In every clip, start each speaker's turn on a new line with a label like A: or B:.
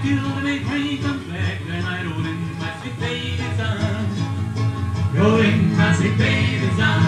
A: If you make rain come back, then I roll in my sweet baby's arms. Rolling my sweet baby's arms.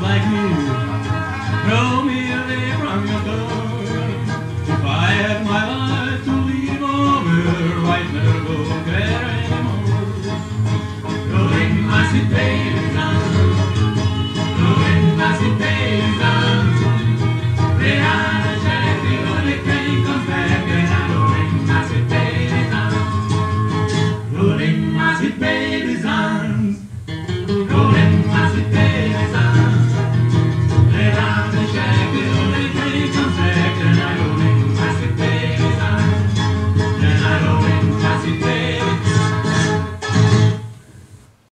A: like me.